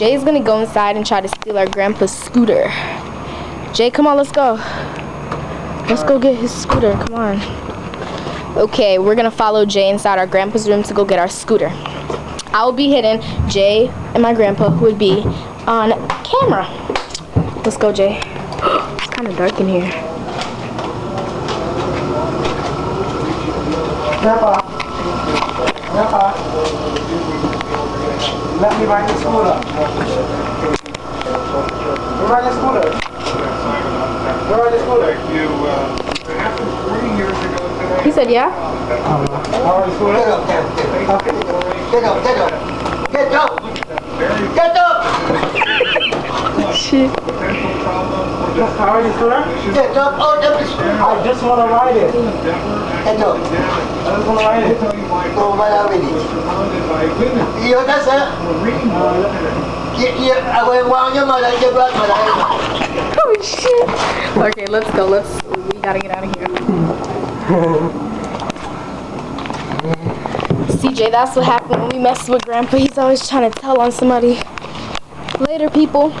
Jay's gonna go inside and try to steal our grandpa's scooter. Jay, come on, let's go. Let's go get his scooter. Come on. Okay, we're gonna follow Jay inside our grandpa's room to go get our scooter. I will be hidden. Jay and my grandpa would be on camera. Let's go, Jay. it's kind of dark in here. Grandpa. Grandpa. Let me ride the scooter. Let me ride the scooter. Let me ride the scooter. You, uh, it happened 40 years ago today. He said, yeah? I'll ride the scooter. Get up, get up. Get up. Get up. Shit. Potential problems for I'll ride the scooter. Get up. Oh, that is. I just want to ride it. Get up. I just want to ride it. tell you why Go right out with was it. surrounded by women. You that's it. We're reading about it today. You, you, I went around your mother, your grandmother. Oh, shit. Okay, let's go. Let's, we gotta get out of here. CJ, that's what happened when we messed with Grandpa. He's always trying to tell on somebody. Later, people.